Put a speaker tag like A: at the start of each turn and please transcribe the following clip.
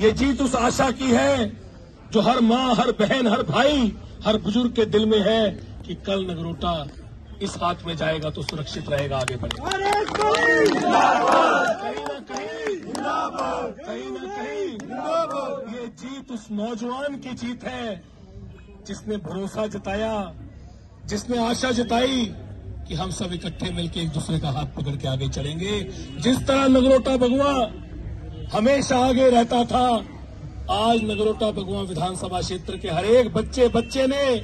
A: ये जीत उस आशा की है जो हर माँ, हर बहन, हर भाई, हर बुज़ुर्ग के दिल में है कि कल नगरोटा इस हाथ में जाएगा तो सुरक्षित रहेगा आगे बढ़ेगा कहीं ना कहीं कहीं ना कहीं, ये जीत उस नौजवान की जीत है जिसने भरोसा जताया, जिसने आशा जताई कि हम सब इकट्ठे मिलकर एक दूसरे का हाथ पकड़ के आगे चलेंगे। जिस तरह नगरोटा बगुआ हमेशा आगे रहता था। आज नगरोटा भगवान विधानसभा क्षेत्र के हरेक बच्चे बच्चे ने